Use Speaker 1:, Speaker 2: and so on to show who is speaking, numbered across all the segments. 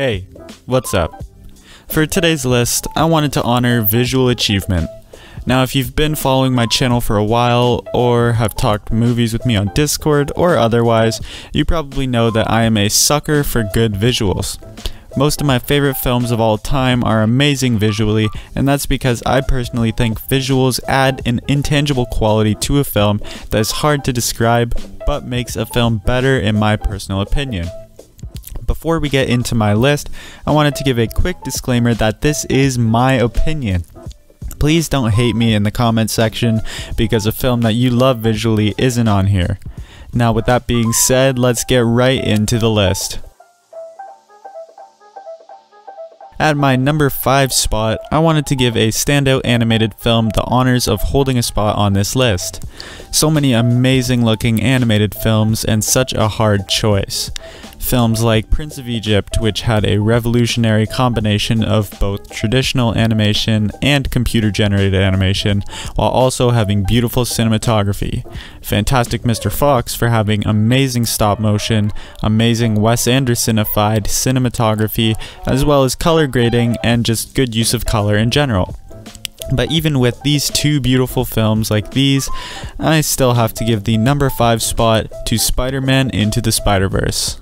Speaker 1: Hey, what's up? For today's list, I wanted to honor visual achievement. Now, if you've been following my channel for a while, or have talked movies with me on Discord, or otherwise, you probably know that I am a sucker for good visuals. Most of my favorite films of all time are amazing visually, and that's because I personally think visuals add an intangible quality to a film that is hard to describe, but makes a film better in my personal opinion. Before we get into my list, I wanted to give a quick disclaimer that this is my opinion. Please don't hate me in the comment section because a film that you love visually isn't on here. Now with that being said, let's get right into the list. At my number 5 spot, I wanted to give a standout animated film the honors of holding a spot on this list. So many amazing looking animated films and such a hard choice. Films like Prince of Egypt, which had a revolutionary combination of both traditional animation and computer generated animation, while also having beautiful cinematography. Fantastic Mr. Fox for having amazing stop motion, amazing Wes Andersonified cinematography, as well as color grading and just good use of color in general. But even with these two beautiful films like these, I still have to give the number 5 spot to Spider-Man Into the Spider-Verse.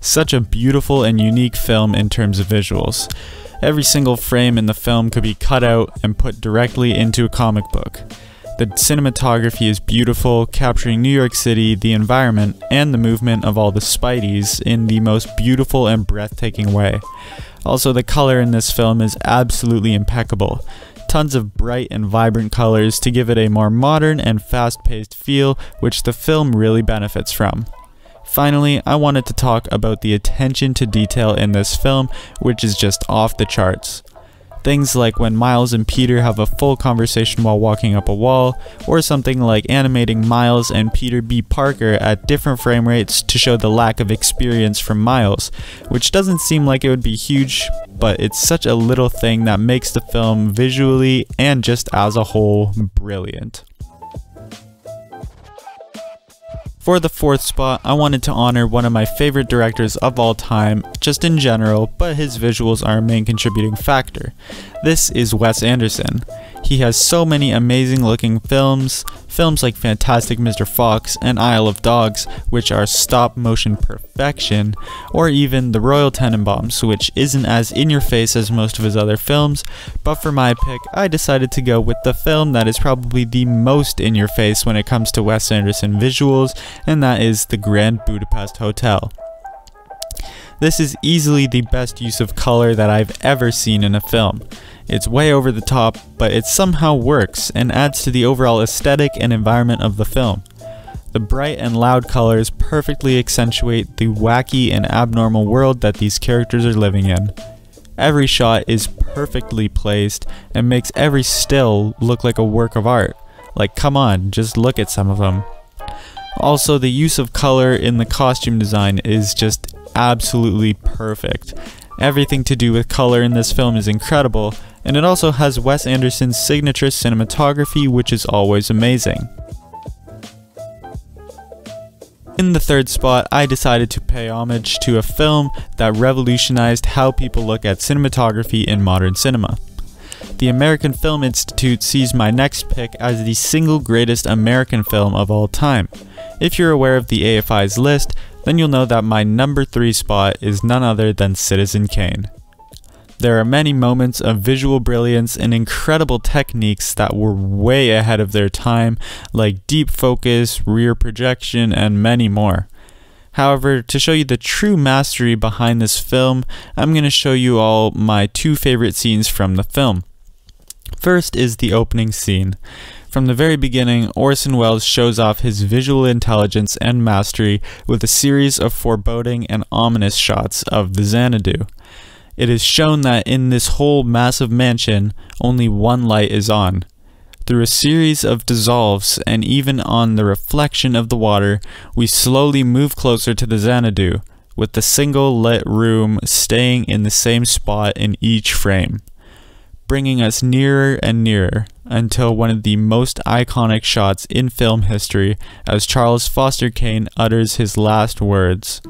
Speaker 1: Such a beautiful and unique film in terms of visuals. Every single frame in the film could be cut out and put directly into a comic book. The cinematography is beautiful, capturing New York City, the environment, and the movement of all the Spideys in the most beautiful and breathtaking way. Also, the color in this film is absolutely impeccable. Tons of bright and vibrant colors to give it a more modern and fast paced feel, which the film really benefits from. Finally, I wanted to talk about the attention to detail in this film, which is just off the charts. Things like when Miles and Peter have a full conversation while walking up a wall, or something like animating Miles and Peter B. Parker at different frame rates to show the lack of experience from Miles, which doesn't seem like it would be huge, but it's such a little thing that makes the film visually and just as a whole brilliant. For the fourth spot, I wanted to honor one of my favorite directors of all time, just in general, but his visuals are a main contributing factor. This is Wes Anderson. He has so many amazing looking films, films like Fantastic Mr. Fox and Isle of Dogs, which are stop motion perfection, or even The Royal Tenenbaums, which isn't as in your face as most of his other films, but for my pick, I decided to go with the film that is probably the most in your face when it comes to Wes Anderson visuals, and that is The Grand Budapest Hotel. This is easily the best use of color that I've ever seen in a film. It's way over the top, but it somehow works and adds to the overall aesthetic and environment of the film. The bright and loud colors perfectly accentuate the wacky and abnormal world that these characters are living in. Every shot is perfectly placed and makes every still look like a work of art. Like, come on, just look at some of them. Also, the use of color in the costume design is just absolutely perfect. Everything to do with color in this film is incredible, and it also has Wes Anderson's signature cinematography, which is always amazing. In the third spot, I decided to pay homage to a film that revolutionized how people look at cinematography in modern cinema. The American Film Institute sees my next pick as the single greatest American film of all time. If you're aware of the AFI's list, then you'll know that my number 3 spot is none other than Citizen Kane. There are many moments of visual brilliance and incredible techniques that were way ahead of their time, like deep focus, rear projection, and many more. However, to show you the true mastery behind this film, I'm going to show you all my two favorite scenes from the film. First is the opening scene. From the very beginning, Orson Welles shows off his visual intelligence and mastery with a series of foreboding and ominous shots of the Xanadu. It is shown that in this whole massive mansion, only one light is on. Through a series of dissolves and even on the reflection of the water, we slowly move closer to the Xanadu, with the single lit room staying in the same spot in each frame, bringing us nearer and nearer until one of the most iconic shots in film history as Charles Foster Kane utters his last words.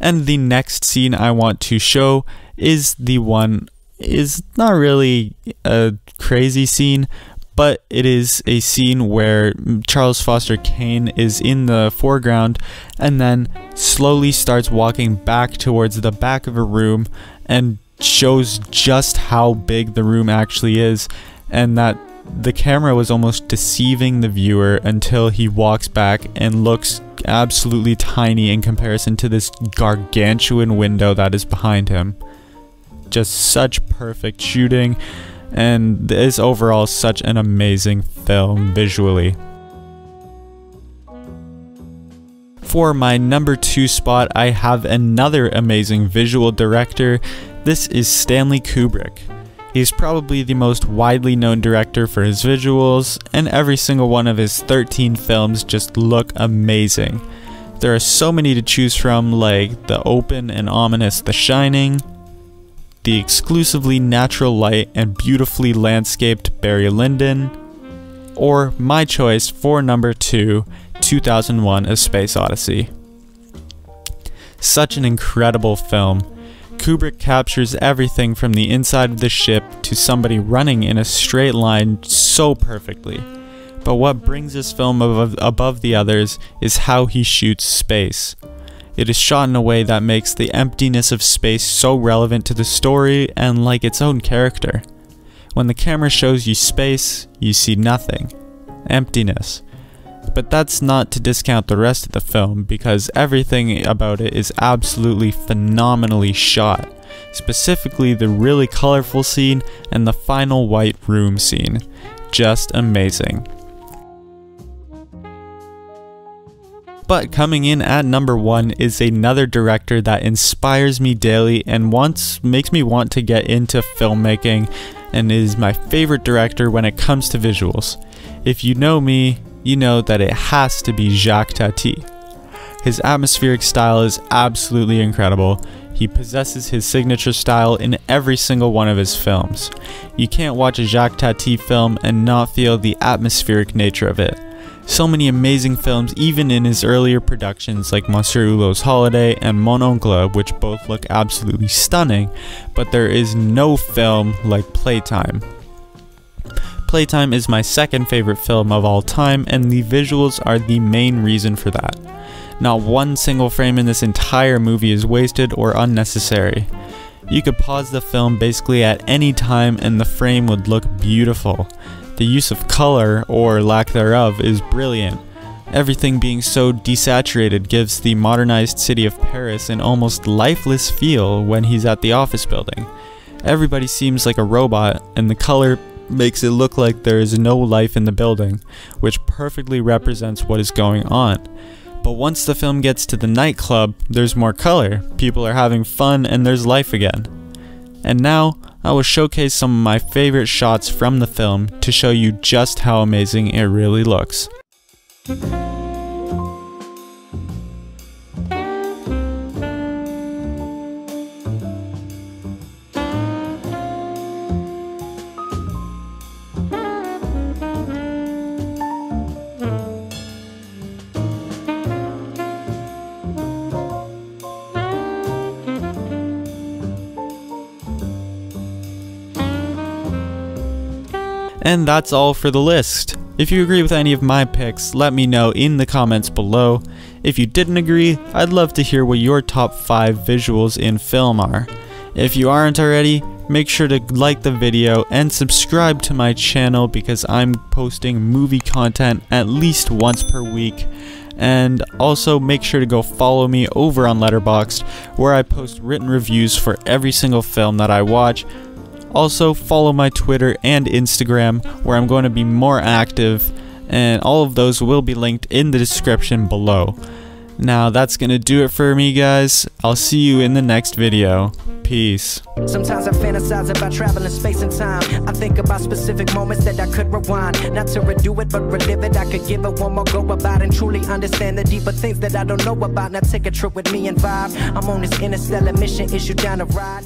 Speaker 1: And the next scene I want to show is the one is not really a crazy scene, but it is a scene where Charles Foster Kane is in the foreground and then slowly starts walking back towards the back of a room and shows just how big the room actually is and that the camera was almost deceiving the viewer until he walks back and looks absolutely tiny in comparison to this gargantuan window that is behind him. Just such perfect shooting, and is overall such an amazing film visually. For my number two spot, I have another amazing visual director. This is Stanley Kubrick. He's probably the most widely known director for his visuals, and every single one of his 13 films just look amazing. There are so many to choose from, like the open and ominous The Shining, the exclusively natural light and beautifully landscaped Barry Lyndon, or my choice for number 2, 2001 A Space Odyssey. Such an incredible film Kubrick captures everything from the inside of the ship to somebody running in a straight line so perfectly. But what brings this film above, the others is how he shoots space. It is shot in a way that makes the emptiness of space so relevant to the story and like its own character. When the camera shows you space, you see nothing. Emptiness. But that's not to discount the rest of the film because everything about it is absolutely phenomenally shot. Specifically the really colorful scene and the final white room scene. Just amazing. But coming in at number one is another director that inspires me daily and once makes me want to get into filmmaking and is my favorite director when it comes to visuals. If you know me, you know that it has to be Jacques Tati. His atmospheric style is absolutely incredible. He possesses his signature style in every single one of his films. You can't watch a Jacques Tati film and not feel the atmospheric nature of it. So many amazing films even in his earlier productions like Monsieur Hulot's Holiday and Mon Oncle which both look absolutely stunning, but there is no film like Playtime. Playtime is my second favorite film of all time, and the visuals are the main reason for that. Not one single frame in this entire movie is wasted or unnecessary. You could pause the film basically at any time and the frame would look beautiful. The use of color, or lack thereof, is brilliant. Everything being so desaturated gives the modernized city of Paris an almost lifeless feel when he's at the office building. Everybody seems like a robot, and the color makes it look like there is no life in the building, which perfectly represents what is going on. But once the film gets to the nightclub, there's more color, people are having fun, and there's life again. And now, I will showcase some of my favorite shots from the film to show you just how amazing it really looks. And that's all for the list. If you agree with any of my picks, let me know in the comments below. If you didn't agree, I'd love to hear what your top 5 visuals in film are. If you aren't already, make sure to like the video and subscribe to my channel because I'm posting movie content at least once per week. And also make sure to go follow me over on Letterboxd where I post written reviews for every single film that I watch also, follow my Twitter and Instagram where I'm going to be more active, and all of those will be linked in the description below. Now, that's going to do it for me, guys. I'll see you in the next video. Peace. Sometimes I fantasize about traveling space and time. I think about specific moments that I could rewind. Not to redo it, but relive it. I could give it one more go about and truly understand the deeper things that I don't know about. Now take a trip with me and vibe. I'm on this interstellar mission, issue down the ride.